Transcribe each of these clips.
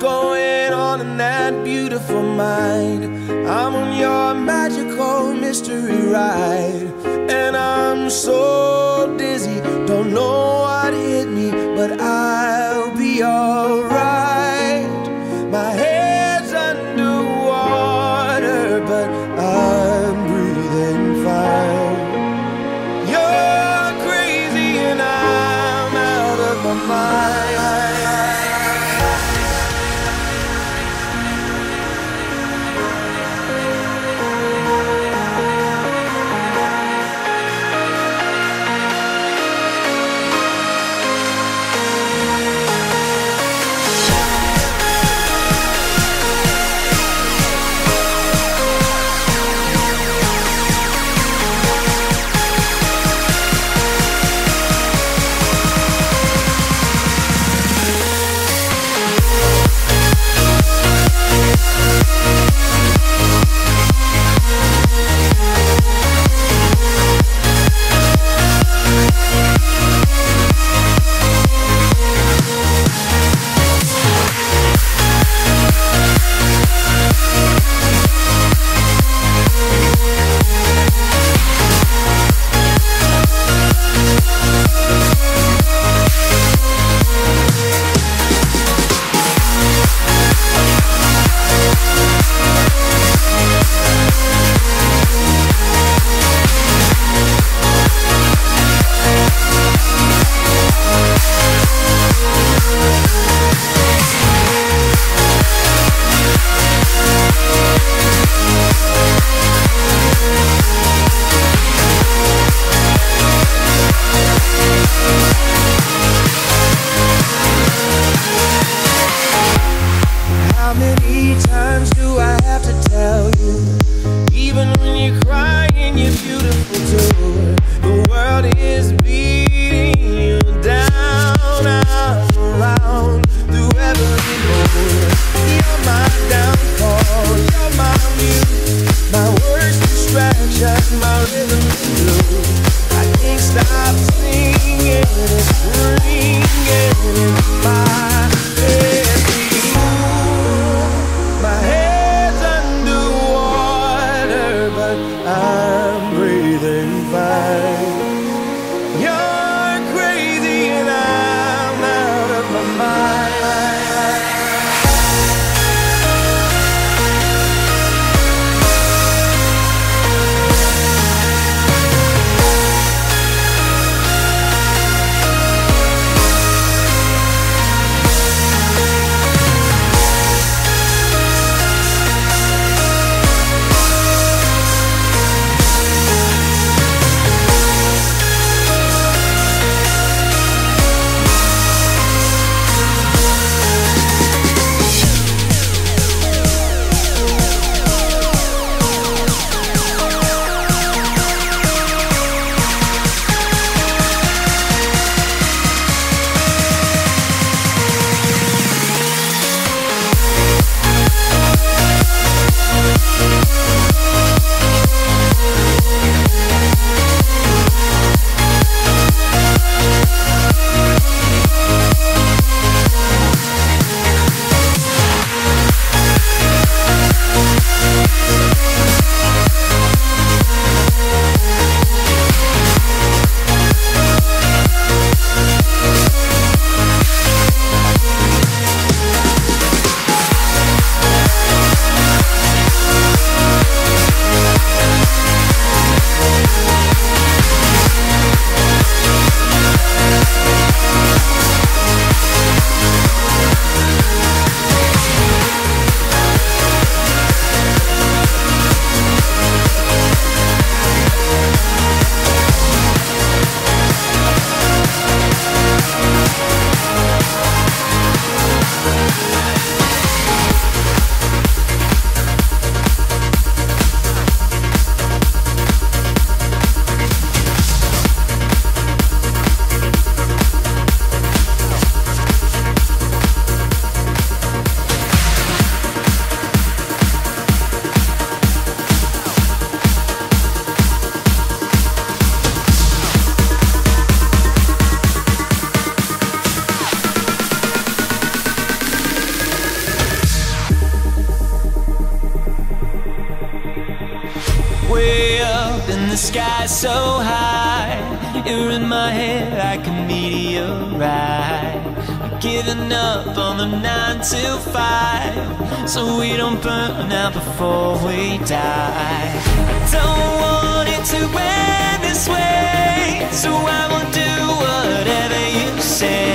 going on in that beautiful mind. I'm on your magical mystery ride, and I'm so. fire so we don't burn out before we die. I don't want it to end this way, so I will do whatever you say.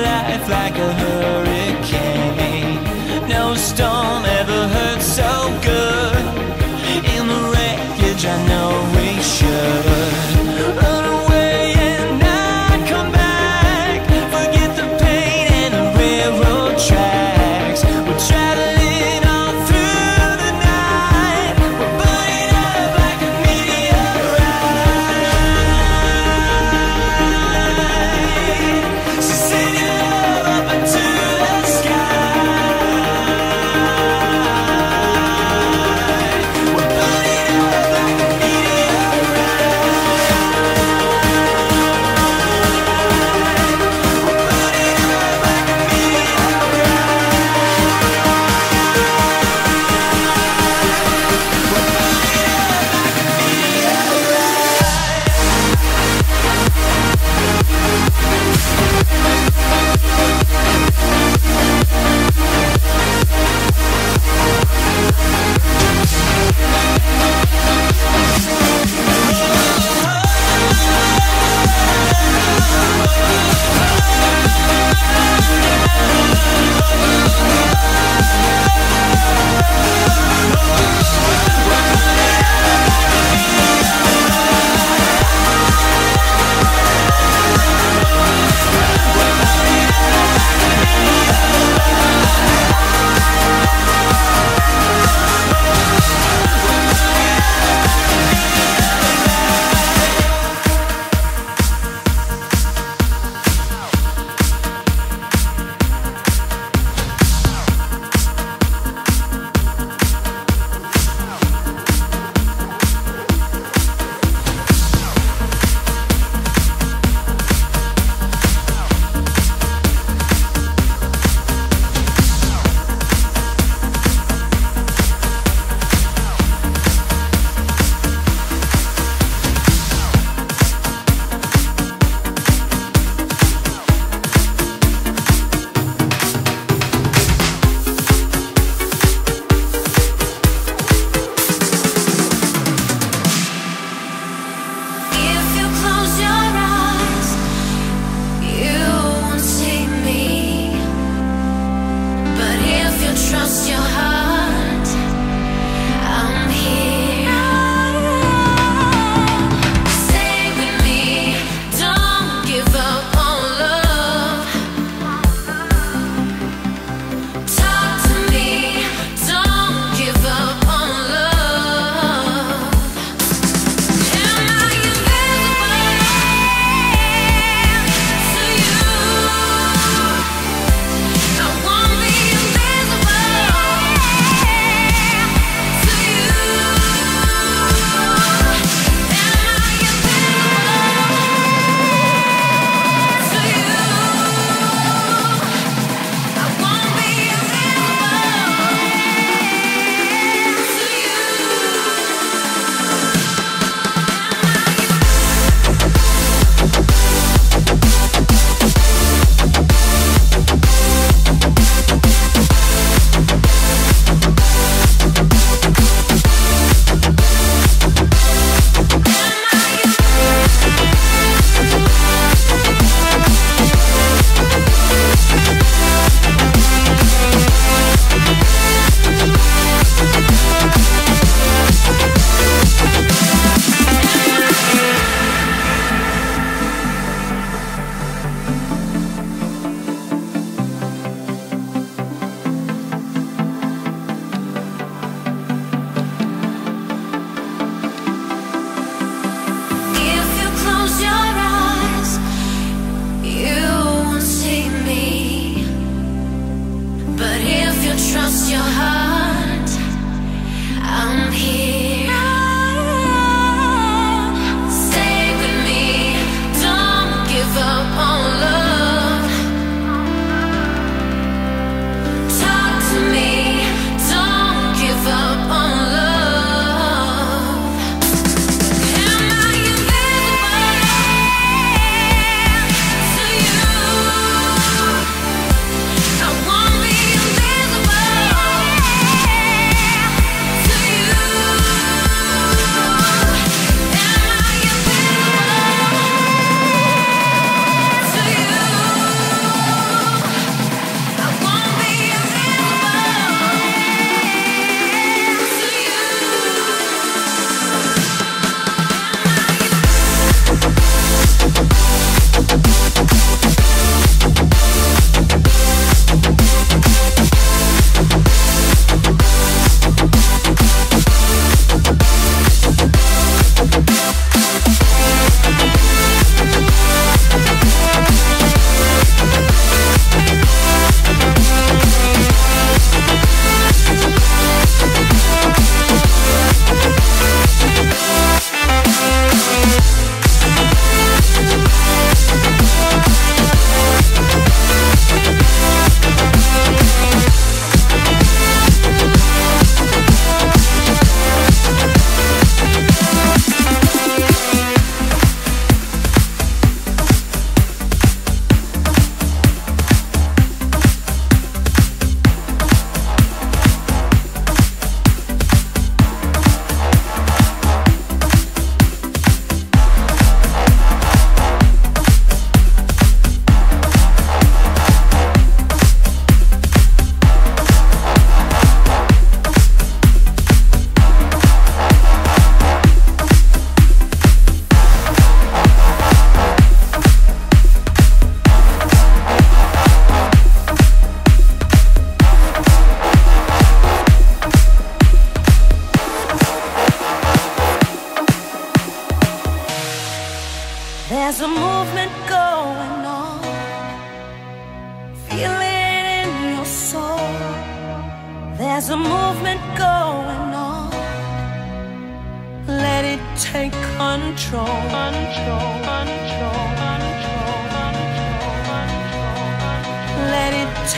life like a hurricane.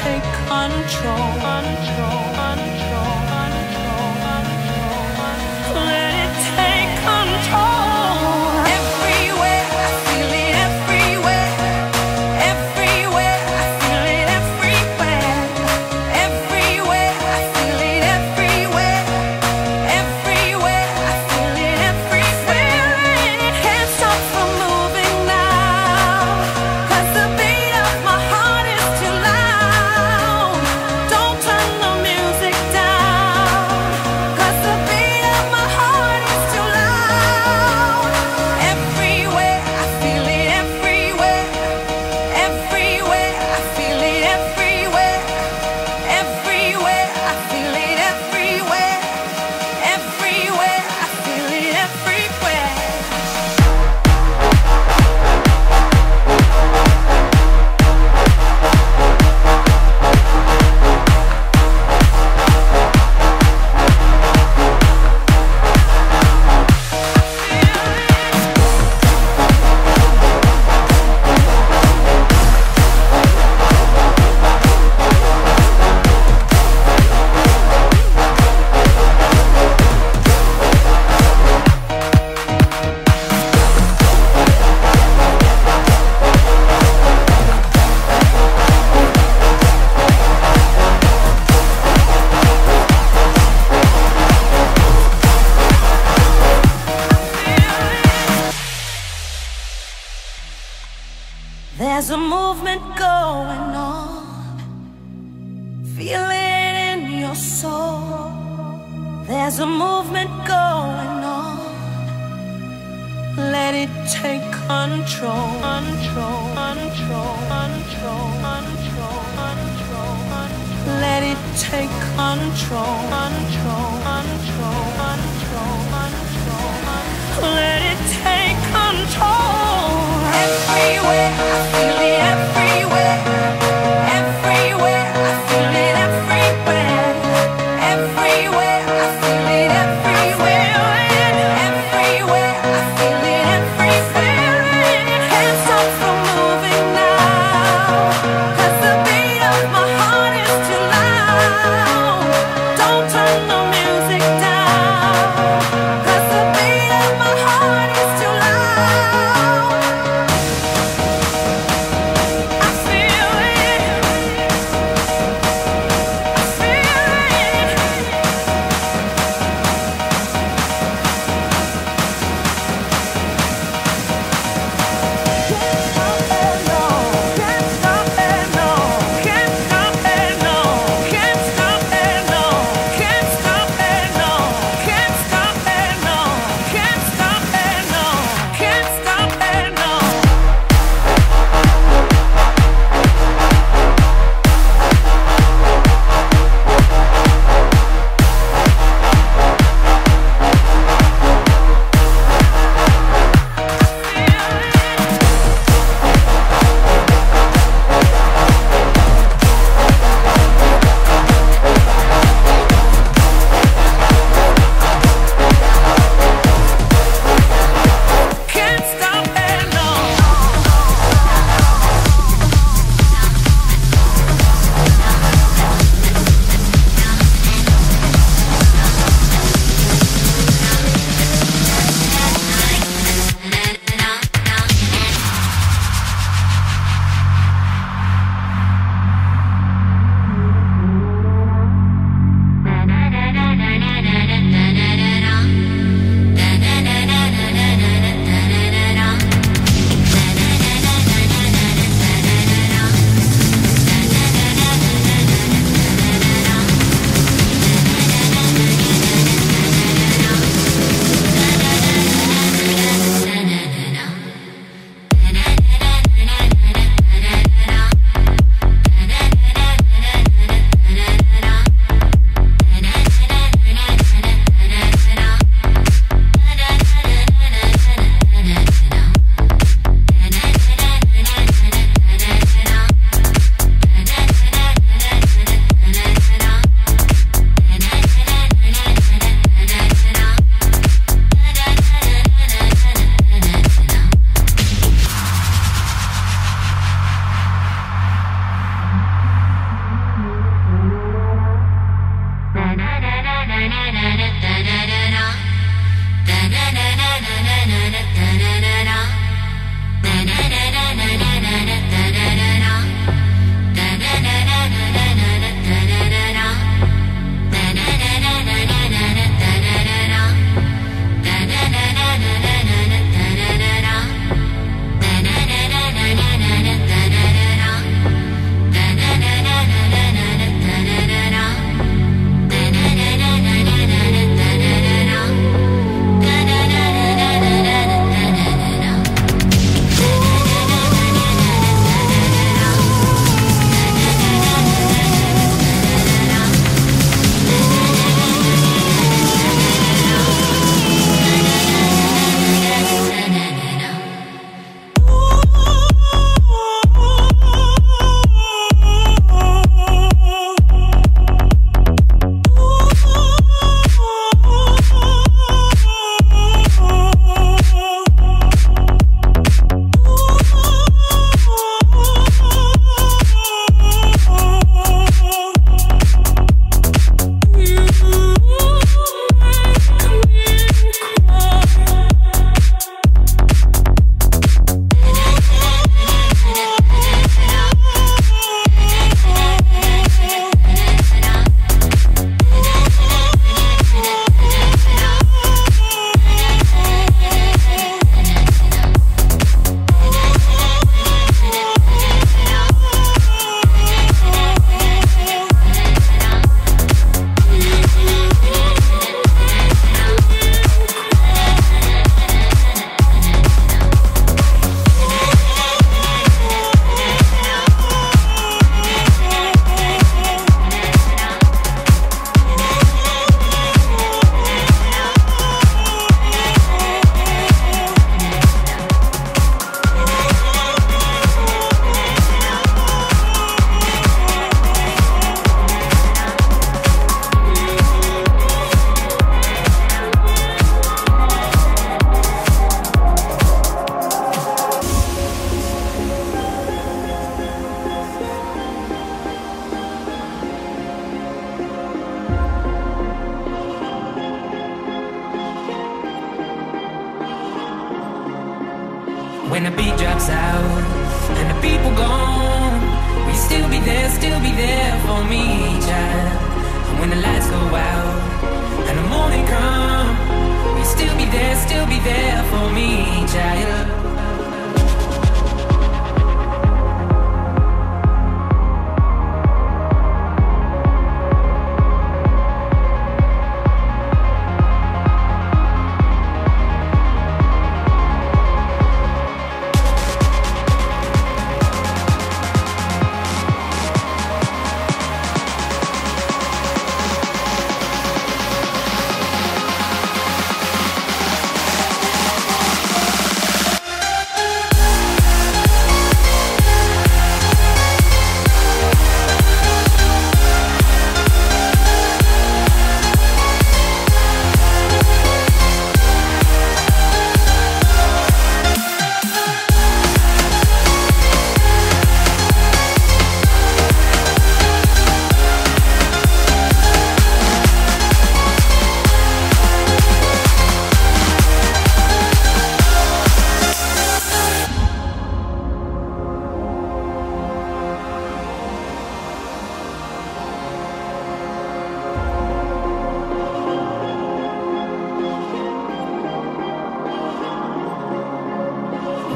take control. control, control. take control, control, control, control, control. Let it take control everywhere. When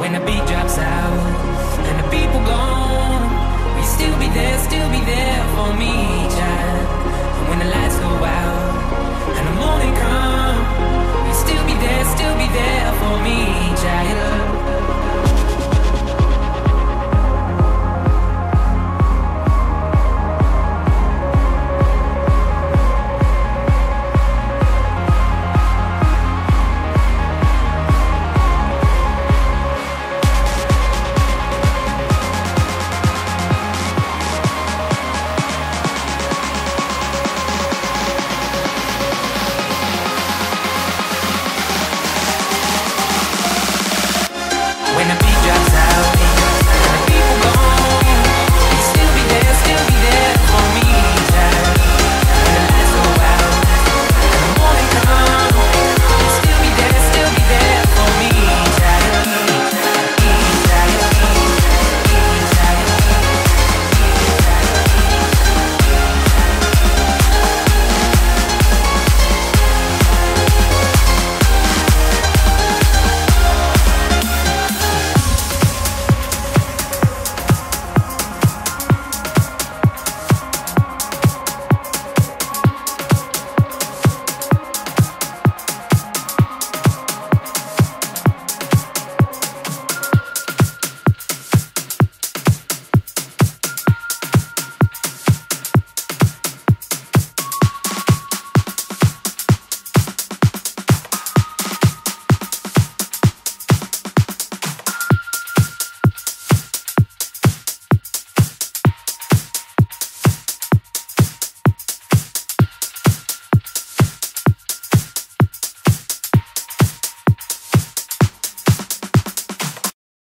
When the beat drops out and the people gone, you still be there, still be there for me, child? And when the lights go out and the morning come, you still be there, still be there for me,